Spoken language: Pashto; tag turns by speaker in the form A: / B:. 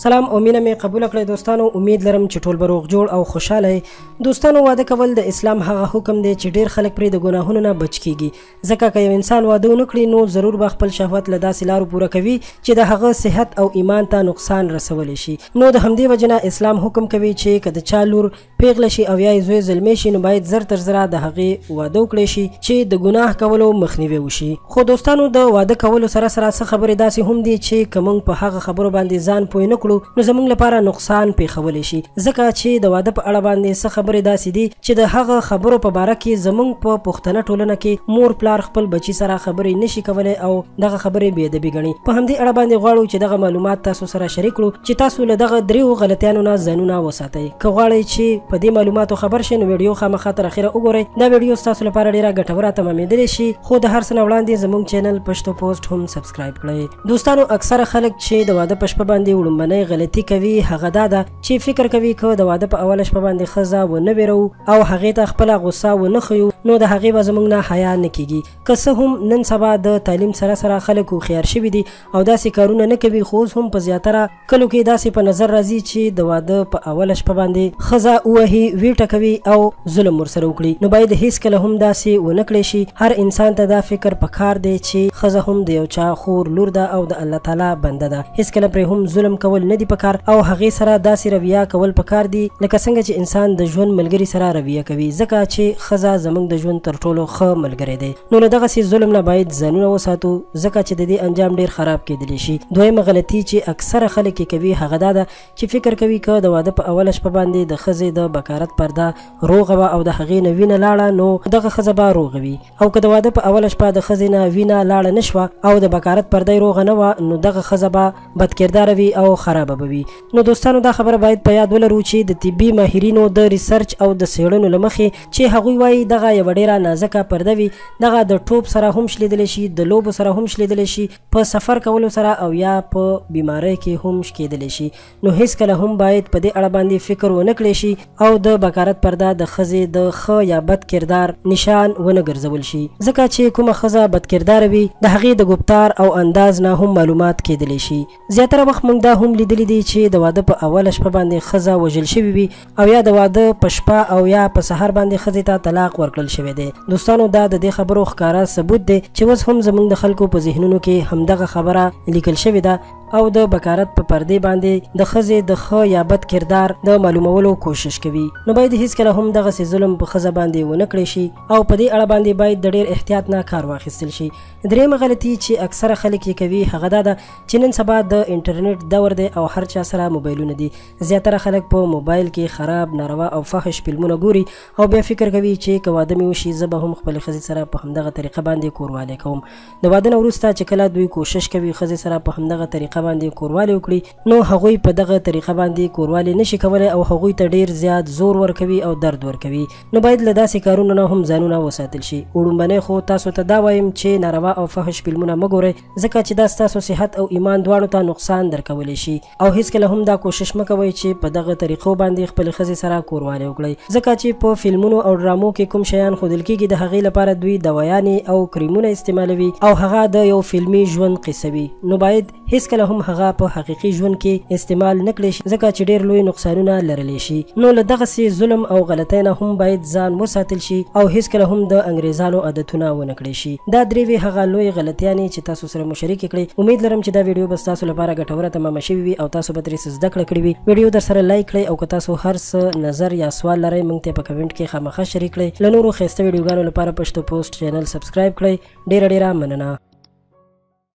A: سلام او مینه مې قبول کړئ دوستانو امید لرم چې ټول به روغ جوړ او خوشاله یې دوستانو واده کول د اسلام هغه حکم دی چې ډیر خلک پرې د ګناهونو نه بچ کیږي ځکه که یو انسان واده ونه کړي نو ضرور به خپل شهوت له داسې لارو پوره کوي چې د هغه صحت او ایمان ته نقصان رسولی شي نو د همدې وجه نه اسلام حکم کوي چې که د چا لور پیغله شي او یا یې زوی زلمی شي نو باید زر تر زره د هغې واده وکړی شي چې د ګناه کولو مخنیوی وشي خو دوستانو د واده کولو سره سره څه خبرې داسې هم دي چې که موږ په هغه خبرو باندې ځان پوه نه کړو نو زموږ لپاره نقصان پیښولی شي ځکه چې د واده په اړه باندې څه خبرې داسې دي چې د هغه خبرو په باره کې زموږ په پښتنه ټولنه کې مور پلار خپل بچی سره خبرې نشي کولای او دغه خبرې بې ادبي ګڼي په همدې اړه باندې غواړو چې دغه معلومات تاسو سره شریک کړو چې تاسو له دغه دریو غلطیانو نه ځانونه وساتئ دی که غواړئ چې په دې معلوماتو خبر شئ نو ویډیو خامخا تر اخره وګورئ دا ویډیو ستاسو لپاره ډیره ګټوره تمامېدلی شي خو د هر څه نه وړاندې زموږ چینل پښتو پوسټ هم سبسکرایب کړئ دوستانو اکثره خلک چې د واده په شپه باندې وړومبنۍ غلطي کوي هغه دا ده چې فکر کوي که د واده په اوله شپه باندې ښځه ونه ویرو او هغې ته خپله غوسه ونه ښیو نو د هغې به زموږ نه حیا نه کیږي که څه هم نن سبا د تعلیم سره سره خلک هوښیار شوي دي او داسې کارونه نه کوي خو اوس هم په زیاتره کلو کې داسې په نظر راځي چې د واده په اوله شپه باندې ښځه ووهي ویې ټکوي او ظلم ورسره وکړي نو باید هیڅکله هم داسې ونه کړی شي هر انسان ته دا فکر په کار دی چې ښځه هم د یو چا خور لور ده او د الله تعالی بنده ده هیڅکله پرې هم ظلم کول نه دي په کار او هغې سره داسې رویه کول په کار دي لکه څنګه چې انسان د ژوند ملګري سره رویه کوي ځکه چې ښځه زموږ د ژوند تر ټولو ښه ملګری دی نو له دغسې ظلم نه بايد ځانونه وساتو ځکه چې د دې انجام ډېر خراب کېدلی شي. دويمه غلطي چې اکثره خلک يې کوي هغه دا ده چې فکر کوي که د واده په اوله شپه باندې د ښځې د بکارت پرده روغه وه او د هغې نه وينه لاړه نو دغه ښځه به روغه وي او که د واده په اوله شپه د ښځې نه وينه لاړه نه شوه او د بکارت پرده يې روغه نه وه نو دغه ښځه به بدکرداره وي او خرابه به وي. نو دوستانو دا خبره باید په یاد ولرو چې د طبي ماهرینو د ریسرچ او د څیړنو له مخې چې هغوی وایي دغه یوه ډیره نازکه پرده وي دغه د ټوپ سره هم شلیدلی شي د لوبو سره هم شلیدلی شي په سفر کولو سره او یا په بیمارۍ کې هم شکیدلی شي نو هیڅ کله هم باید په دې اړه باندې فکر ونه کړی شي او د بکارت پرده د خزې د خ یا بد کردار نشان ونه ګرځول شي ځکه چې کومه خزه بد کردار وي د هغې د ګفتار او انداز نه هم معلومات کیدلی شي زیاتره وخت موږ دا هم لیدلي دي چې د واده په اوله شپه باندې ښځه وژل شوي وي او یا د واده په شپه او یا په سهار باندې ښځې ته طلاق ورکړل شوی دی دوستانو دا د دې خبرو ښکاره ثبوت دی چې اوس هم زموږ د خلکو په ذهنونو کې همدغه خبره لیکل شوې ده او د بکارت په پردې باندې د خزې د خ یا بد کردار د معلومولو کوشش کوي نو باید هیڅ کله هم دغه سي ظلم په خزه باندې ونه کړی شي او په دې اړه باندې باید د ډیر احتیاط نه کار واخیستل شي درېمه غلطي چې اکثره خلک یې کوي هغه دا ده چې نن سبا د انټرنیټ دور دی او هر چا سره موبایلونه دي زیاتره خلک په موبایل کې خراب ناروا او فحش فلمونه ګوري او بیا فکر کوي چې که واده مې وشي زه به هم خپل ښځې سره په همدغه طریقه باندې کوروالی کوم د واده نه وروسته چې کله دوی کوشش کوي ښځې سره په همدغه طریقه باندې کوروالی وکړي نو هغوی په دغه طریقه باندې کوروالی نشي کولی او هغوی ته ډیر زیات زور ورکوي او درد ورکوي نو باید له داسې کارونو نه هم ځانونه وساتل شي وړومبنی خو تاسو ته دا وایم چې ناروا او فحش فلمونه مه ګورئ ځکه چې دا ستاسو صحت او ایمان دواړو ته نقصان درکولی شي او هیڅکله هم دا کوشش مه کوئ چې په دغه طریقو باندې خپلې ښځې سره کوروالی وکړئ ځکه چې په فلمونو او ډرامو کې کوم شیان ښودل کیږي د هغې لپاره دوی دوایانې او کریمونه استعمالوي او هغه د یو فلمي ژوند قصه وي نو باید هیڅکله هم هغه په حقیقي ژوند کې استعمال نه کړی شي ځکه چې ډیر لوی نقصانونه لرلی شي نو له دغسې ظلم او غلطۍ نه هم باید ځان وساتل شي او هیڅکله هم د انګریزانو عادتونه ونه کړی شي شي دا درې وې هغه لویې غلطیانې چې تاسو سره مو شریکې کړې امید لرم چې دا ویډیو به ستاسو لپاره ګټوره تمامه شوې وي او تاسو به ترې څه زده کړه کړې وي ویډیو در سره لایک کړئ او که تاسو هر څه نظر یا سوال لرئ موږ ته په کمنټ کې خامخا شریک کړئ له نورو ښایسته ویډیوګانو لپاره پښتو پوسټ چینل سبسکرایب کړئ ډیره ډیره مننه